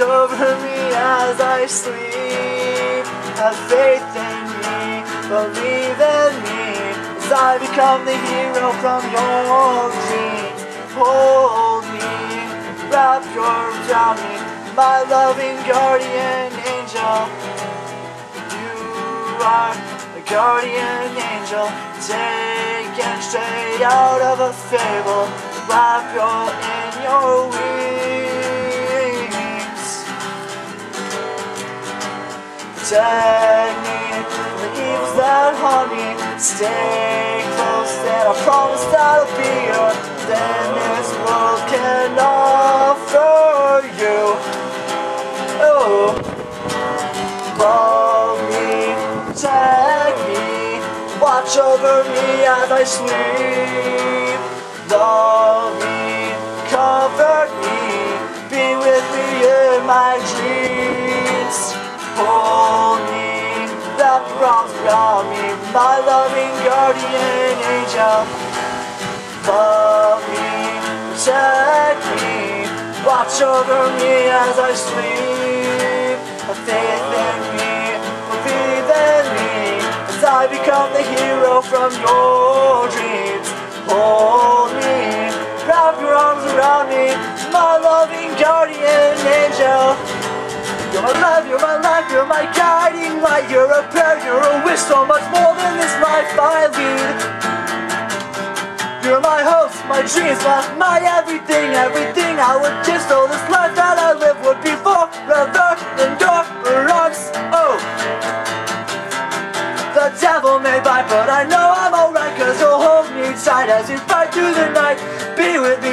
Watch over me as I sleep. Have faith in me, believe in me, as I become the hero from your dream. Hold me, wrap your arms around me, my loving guardian angel. You are a guardian angel, taken straight out of a fable. Wrap your in your wings. The evils that me. Stay close, and I promise that I'll be your than this world can offer you. Oh, love me, protect me, watch over me as I sleep. Love me, comfort me, be with me in my dreams. Wrap your arms around me, my loving guardian angel. Love me, protect me, watch over me as I sleep. Have faith in me, believe in me, as I become the hero from your dreams. You're my love, you're my life, you're my guiding light. You're a prayer, you're a wish, so much more than this life I lead. You're my hopes, my dreams, my, my everything, everything I would give so this life that I live would be forever arms. Oh, the devil may bite, but I know I'm alright, cause you'll hold me tight as we fight through the night. Be with me.